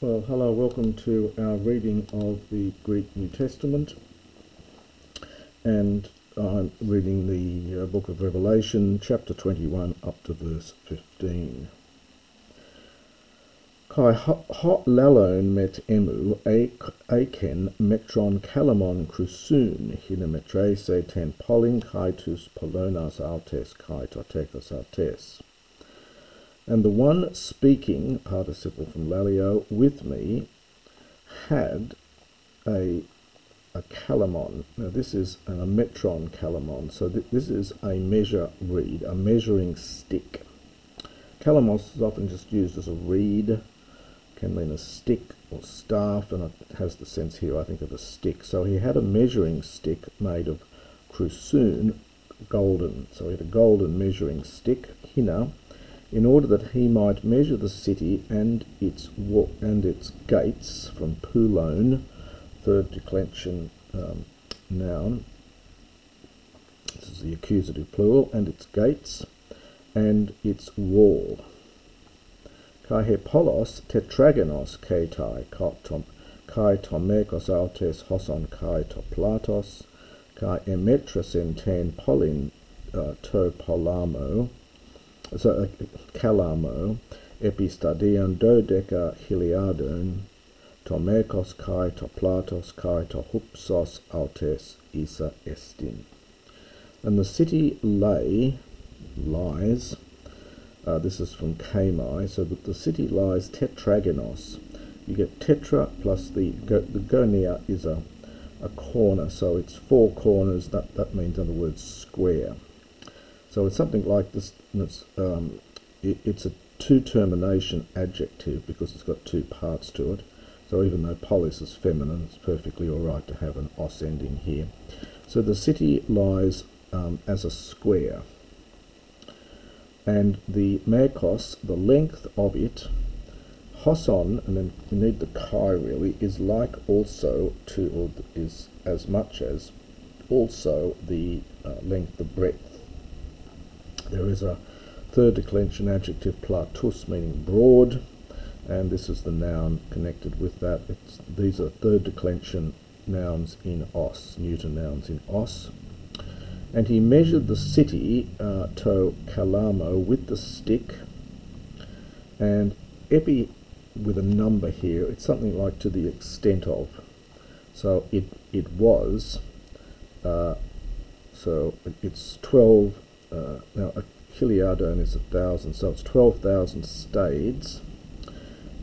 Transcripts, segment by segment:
Well, hello, welcome to our reading of the Greek New Testament. And I'm reading the uh, book of Revelation, chapter 21, up to verse 15. Kai hot lalon met emu, aken metron kalamon crusoon, hinemetrese ten polin kaitus polonas altes kai totekos altes. And the one speaking, participle from lalio, with me, had a a kalamon. Now this is a metron calamon, so th this is a measure reed, a measuring stick. Kalamos is often just used as a reed, can mean a stick or staff, and it has the sense here, I think, of a stick. So he had a measuring stick made of crusoon, golden. So he had a golden measuring stick, hina, in order that he might measure the city and its and its gates from Pulone, third declension um, noun. This is the accusative plural, and its gates and its wall. Kai hepolos tetragonos ketai kai tomekos autes hoson kai toplatos kai emetras en ten polin uh, to polamo kalamo epistadion dodeca hiliadon tomekos kai to platos kai to hupsos autes isa estin. And the city lay lies uh, this is from Kamai so that the city lies tetragonos you get tetra plus the go, the gonia is a a corner so it's four corners that that means in other words square so it's something like this. It's, um, it, it's a two termination adjective because it's got two parts to it. So even though polis is feminine, it's perfectly all right to have an os ending here. So the city lies um, as a square. And the Merkos, the length of it, Hoson, and then you need the kai really, is like also to, or is as much as also the uh, length, the breadth there is a third declension adjective platus meaning broad and this is the noun connected with that. It's, these are third declension nouns in os, neuter nouns in os. And he measured the city, uh, to Kalamo, with the stick, and epi with a number here, it's something like to the extent of. So it, it was, uh, so it's 12 uh, now a kiliadon is a thousand, so it's 12,000 stades.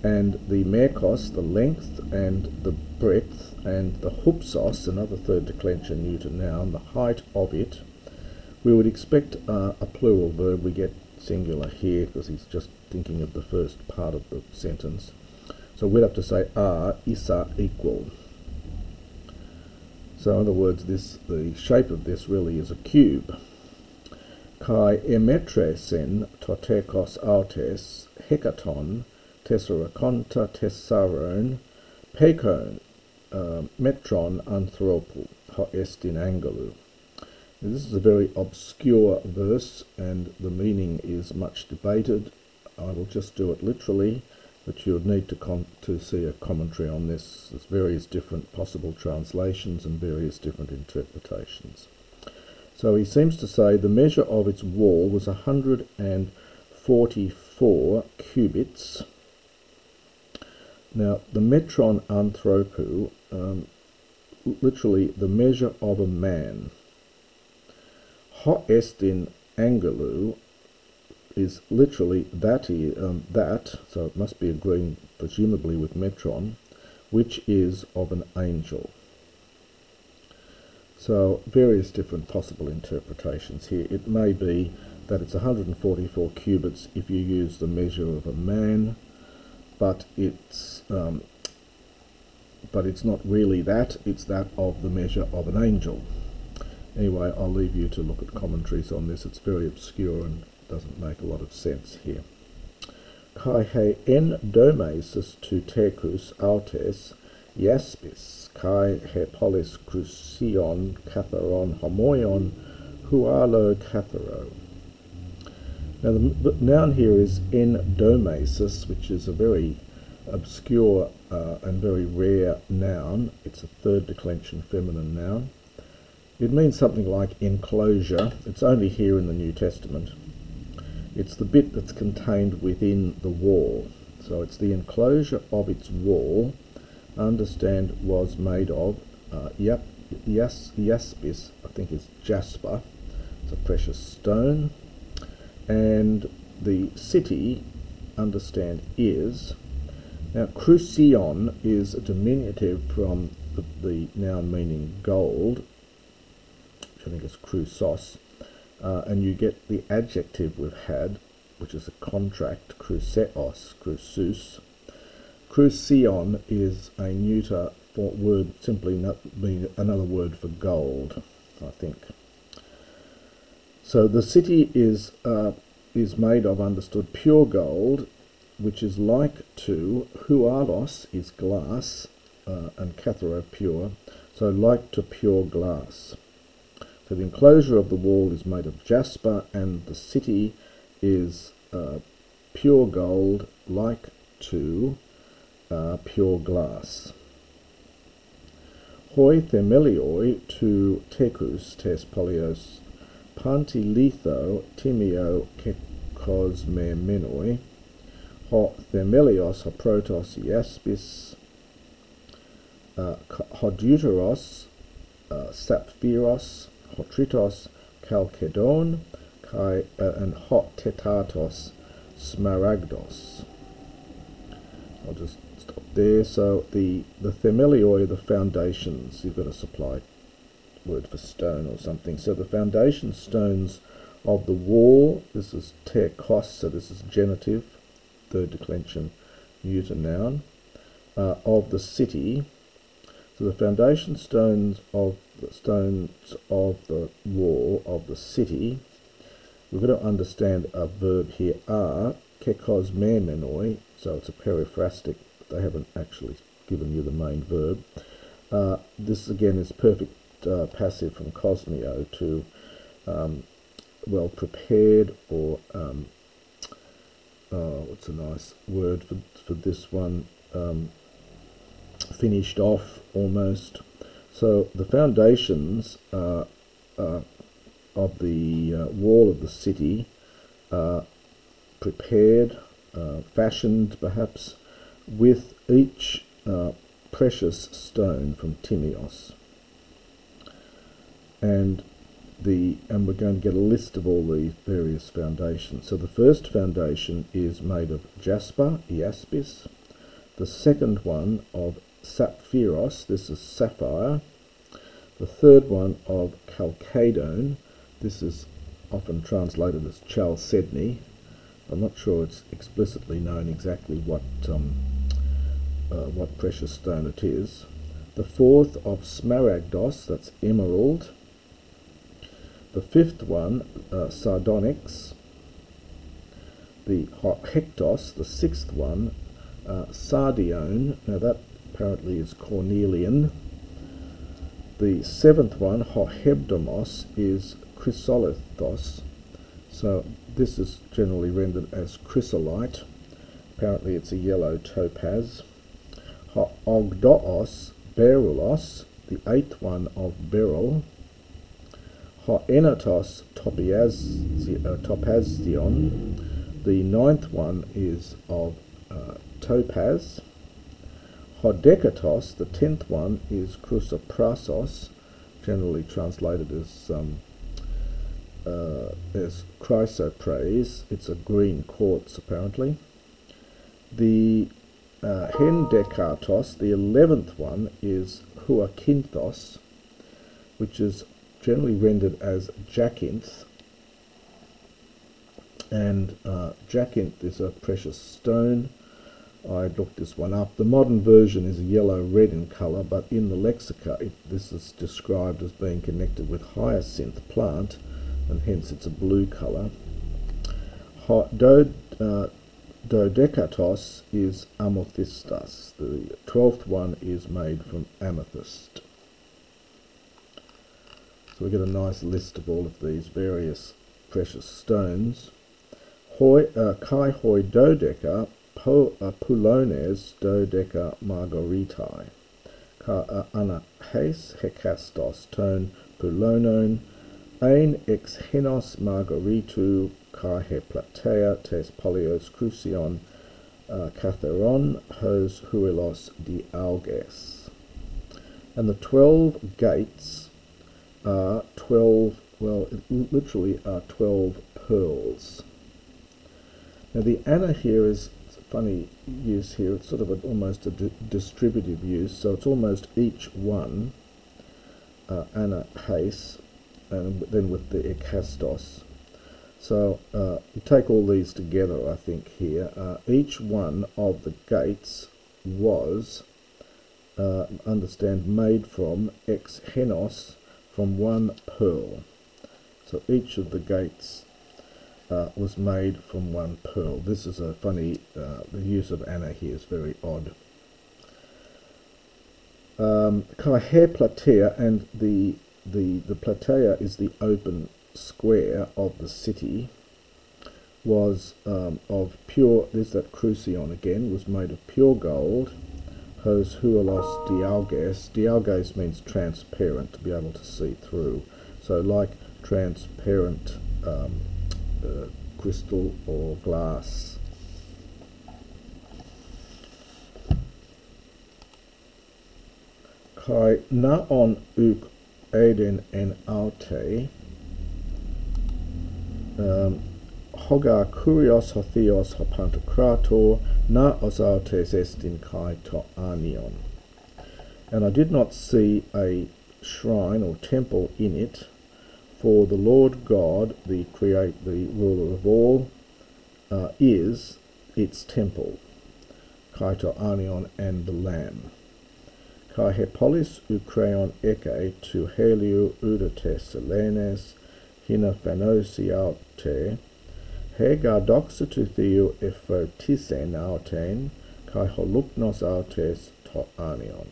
And the merkos, the length and the breadth, and the hupsos, another third declension neuter noun, the height of it, we would expect uh, a plural verb. We get singular here because he's just thinking of the first part of the sentence. So we'd have to say are isa equal. So in other words, this the shape of this really is a cube kai emetresen totekos autes hekaton tesseraconta tessaron pekon uh, metron anthropu ho est in angelu. This is a very obscure verse and the meaning is much debated. I will just do it literally, but you would need to, to see a commentary on this. There's various different possible translations and various different interpretations. So he seems to say the measure of its wall was 144 cubits. Now, the metron anthropu, um, literally the measure of a man. Ho est in angelu is literally that, um, that, so it must be agreeing presumably with metron, which is of an angel. So various different possible interpretations here. It may be that it's 144 cubits if you use the measure of a man, but it's um, but it's not really that, it's that of the measure of an angel. Anyway, I'll leave you to look at commentaries on this. It's very obscure and doesn't make a lot of sense here. Kai he en domesis tu tecus autes Iaspis, kai he polis crucion katharon homoion hualo katharo. Now the, the noun here is endomasis, which is a very obscure uh, and very rare noun. It's a third declension feminine noun. It means something like enclosure. It's only here in the New Testament. It's the bit that's contained within the wall. So it's the enclosure of its wall, understand, was made of uh, yap, yas, yaspis, I think it's jasper. It's a precious stone. And the city, understand, is now, crucion is a diminutive from the, the noun meaning gold, which I think is crusos, uh, and you get the adjective we've had, which is a contract, cruceos, crusus. Crucion is a neuter for word, simply not being another word for gold, I think. So the city is uh, is made of understood pure gold which is like to hualos is glass uh, and cathara pure, so like to pure glass. So the enclosure of the wall is made of jasper and the city is uh, pure gold like to uh, pure glass. Hoi themelioi to tecus tes polios. Pantilitho timio kekos me menoi. Ho themelios protos iaspis. Uh, hodeuteros uh, sapphiros hotritos chalcedon kai uh, and hot tetatos smaragdos. I'll just there so the the themelioi the foundations you've got a supply word for stone or something so the foundation stones of the wall this is terkos so this is genitive third declension neuter noun, uh, of the city. So the foundation stones of the stones of the wall of the city. We've got to understand a verb here are kekos menoi, so it's a periphrastic, they haven't actually given you the main verb. Uh, this again is perfect uh, passive from kosmio to um, well prepared or um, uh, what's a nice word for, for this one, um, finished off almost. So the foundations uh, uh, of the uh, wall of the city are prepared, uh, fashioned perhaps, with each uh, precious stone from Timios. And the and we're going to get a list of all the various foundations. So the first foundation is made of jasper, iaspis. The second one of sapphiros, this is sapphire. The third one of chalcedon, this is often translated as chalcedony. I'm not sure it's explicitly known exactly what um, uh, what precious stone it is. The fourth of smaragdos, that's emerald. The fifth one, uh, sardonyx. The hectos, the sixth one, uh, sardione. Now that apparently is cornelian. The seventh one, hohebdomos, is chrysolithos. So this is generally rendered as chrysolite. Apparently it's a yellow topaz. Ogdoos, berylos, the eighth one of beryl. Hoenatos uh, topazdion. The ninth one is of uh, topaz. Hodekatos, the tenth one, is chrysoprasos, generally translated as um, uh, as chrysoprase. It's a green quartz, apparently. The uh, hendekatos, the eleventh one, is huakinthos, which is generally rendered as jacinth. And uh, jacinth is a precious stone. I looked this one up. The modern version is a yellow red in colour but in the lexica it, this is described as being connected with hyacinth plant and hence it's a blue colour uh, dodekatos is amethystus the twelfth one is made from amethyst. So we get a nice list of all of these various precious stones. Hoi, uh, Kai Hoi Dodeca po, uh, pulones dodeca margaritae, ca uh, ana heis hekastos ton pulonon, ein ex henos margaritu kai he platea tes polios crucion uh, katheron hos huilos di alges. And the twelve gates are twelve, well, literally are twelve pearls. Now the ana here is funny use here. It's sort of a, almost a di distributive use, so it's almost each one, uh, ana haste, and then with the ekastos. So uh, you take all these together, I think, here. Uh, each one of the gates was, uh, understand, made from ex henos, from one pearl. So each of the gates uh, was made from one pearl. This is a funny, uh, the use of ana here is very odd. Um, hair platea and the, the, the platea is the open square of the city was um, of pure, there's that crucion again, was made of pure gold, hos hualos dialges. Dialges means transparent, to be able to see through. So like transparent um, uh, crystal or glass. Kai naon uk eden en aute um, hoga kurios hothios hopantokrator na os autes estin kai to anion. And I did not see a shrine or temple in it, for the Lord God, the create, the ruler of all, uh, is its temple, Kaito Anion and the Lamb. Kai hepolis ukreon eke to helio udate selenes, hina phanosiaute, hega doxa tu theo ephotisen autein, kai holupnos autes to anion.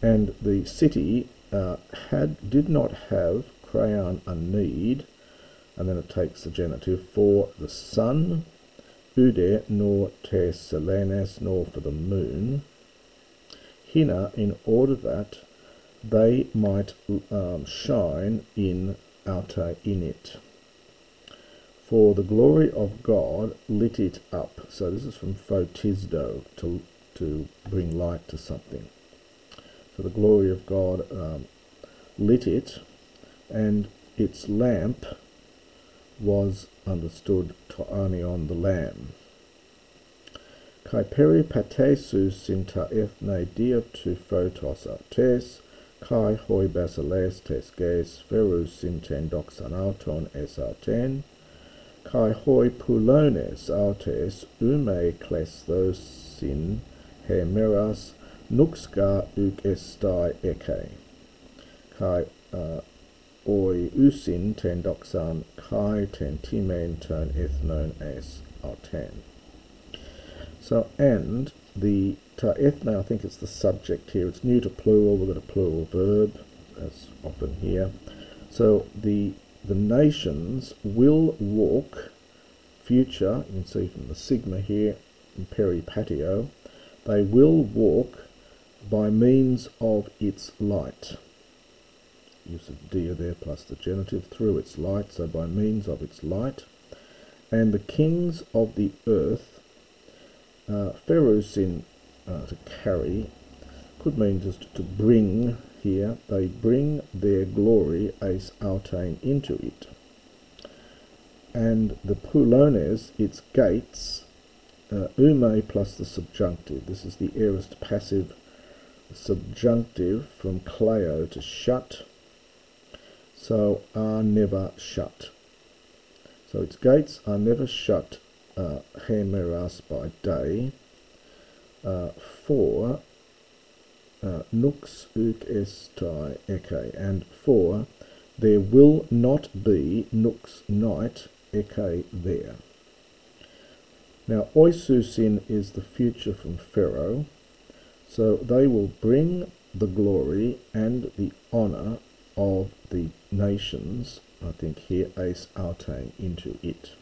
And the city uh, had did not have crayon a need, and then it takes the genitive for the sun, ude nor te selenes nor for the moon, hina in order that they might um, shine in outer in it. For the glory of God lit it up. So this is from photisdo, to, to bring light to something. So the glory of God um, lit it, and its lamp was understood to anion the lamb. Kai peri patesu sinta ethne dioptu photos artes, kai hoi basiles tes ges ferus sinten doxan auton es arten, kai hoi pulones autes ume klesthos sin hemeras nuxga uk estai eke kai uh, oi usin ten doxan kai ten timen ton ethnon es arten. So, and the ta I think it's the subject here, it's new to plural, we've got a plural verb, as often here. So the the nations will walk, future, you can see from the sigma here, in peripatio, they will walk by means of its light. Use of dia there plus the genitive through its light, so by means of its light. And the kings of the earth, uh, pharaohs uh, to carry, could mean just to bring here, they bring their glory as altain into it. And the pulones, its gates, uh, ume plus the subjunctive. This is the aorist passive subjunctive from clayo to shut, so are never shut. So its gates are never shut uh, hemeras by day, uh, for uh, nux uk estai eke, and for there will not be nux night eke there. Now, oisusin is the future from Pharaoh, so they will bring the glory and the honor of the nations, I think here, ace artain, into it.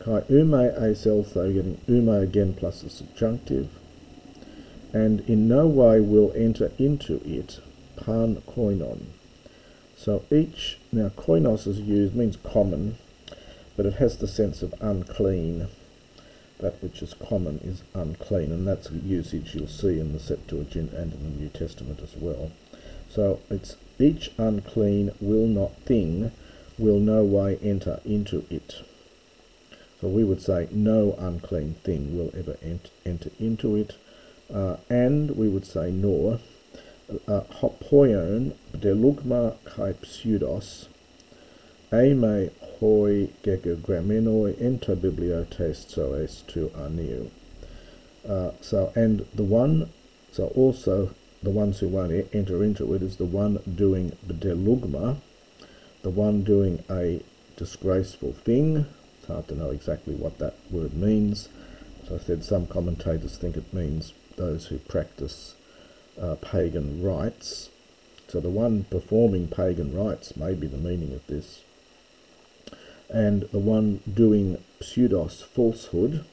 Kai ume a self, though getting ume again plus the subjunctive, and in no way will enter into it pan koinon. So each, now koinos is used, means common, but it has the sense of unclean. That which is common is unclean, and that's a usage you'll see in the Septuagint and in the New Testament as well. So it's each unclean will not thing will no way enter into it. So we would say no unclean thing will ever ent enter into it. Uh, and we would say nor uh, hopoion delugma kai pseudos eime hoi gegograminoi enter bibliotes soes tu aniu. Uh, so, and the one, so also the ones who won't enter into it is the one doing delugma, the one doing a disgraceful thing. It's hard to know exactly what that word means. As I said, some commentators think it means those who practice uh, pagan rites. So the one performing pagan rites may be the meaning of this. And the one doing pseudos falsehood,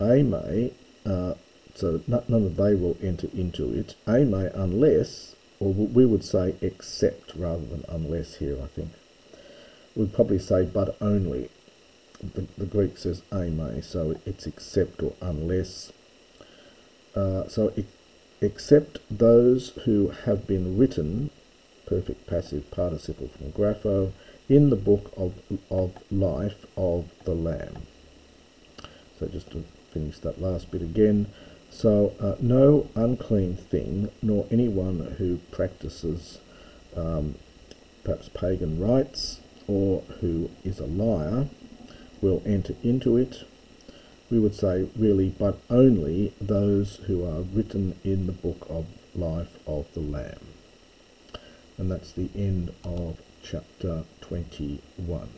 ame, uh, so none of they will enter into it, ame unless, or we would say except rather than unless here, I think. We'd probably say but only. The, the Greek says ame, so it's except or unless. Uh, so except those who have been written, perfect passive participle from grapho, in the book of, of life of the Lamb. So just to finish that last bit again. So uh, no unclean thing, nor anyone who practices um, perhaps pagan rites or who is a liar will enter into it we would say really, but only those who are written in the book of life of the Lamb. And that's the end of chapter 21.